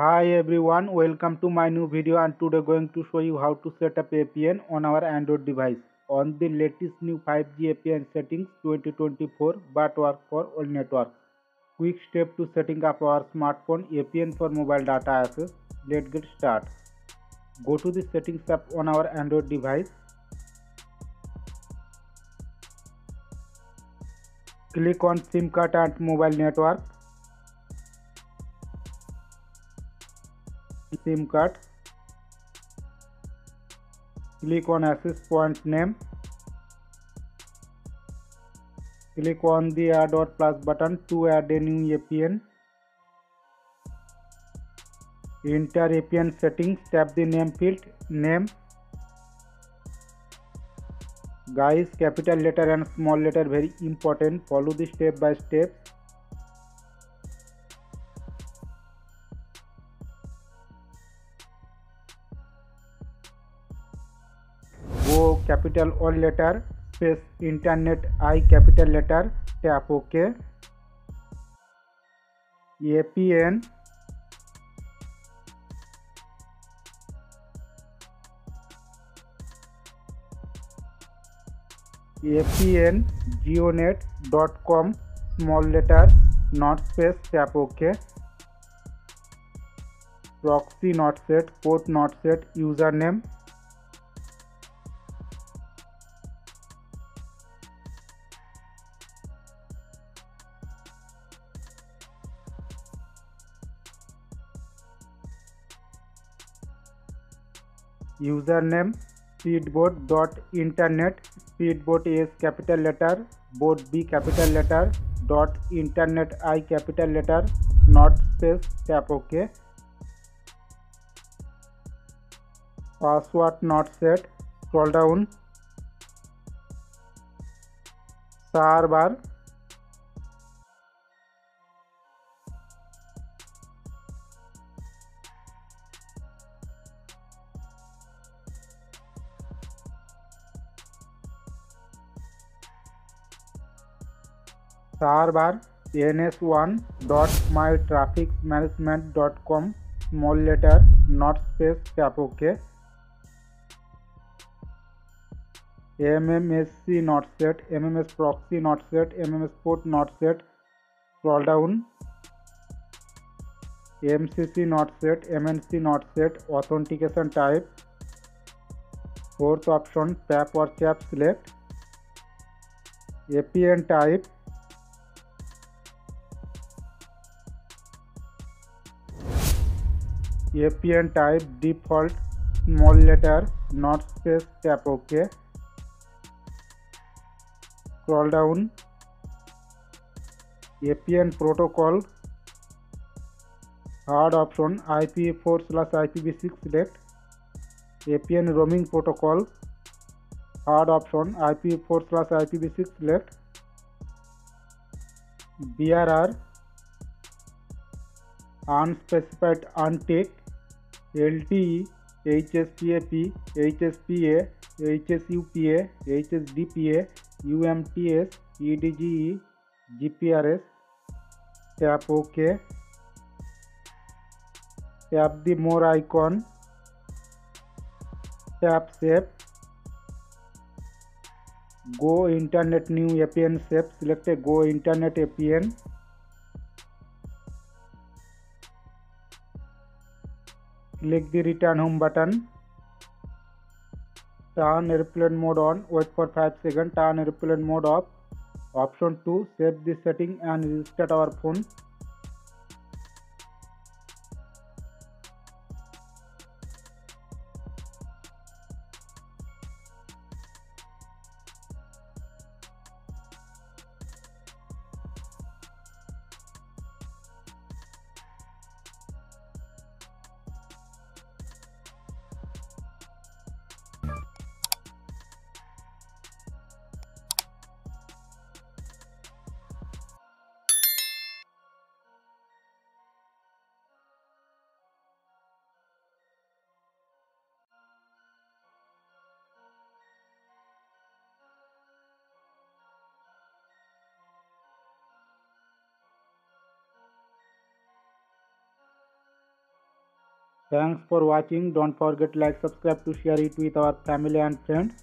Hi everyone, welcome to my new video and today going to show you how to set up APN on our Android device on the latest new 5G APN settings 2024 but work for all networks. Quick step to setting up our smartphone APN for mobile data access. Let's get start. Go to the settings app on our Android device. Click on SIM card and mobile network SIM card. Click on access point name. Click on the add or plus button to add a new APN. Enter APN settings, tap the name field, name. Guys, capital letter and small letter very important. Follow the step by step. Capital all letter space internet I capital letter tap okay A P N A P N Jio net dot com small letter not space tap okay proxy not set coat not set user name user name speed board dot internet speedboat S capital letter board B capital letter dot internet I capital letter not space tap okay password not set scroll down सार bar server server ns1 dot my traffic management dot com small letter not space tap ok mmsc not set mms proxy not set mms port not set scroll down mcc not set mnc not set authentication type fourth option tap or tap select apn type APN type default small letter not space tap OK. Scroll down APN protocol hard option IP4 slash IPv6 select APN roaming protocol hard option IP4 slash IPv6 select BRR unspecified untick L T H S P A P H S P H S U P H S D P U M T S E D G E G P R S tap okay tap the more icon tap save go internet new APN save select go internet APN click the return home button turn airplane mode on wait for 5 seconds turn airplane mode off option 2 save this setting and restart our phone Thanks for watching. Don't forget like, subscribe to share it with our family and friends.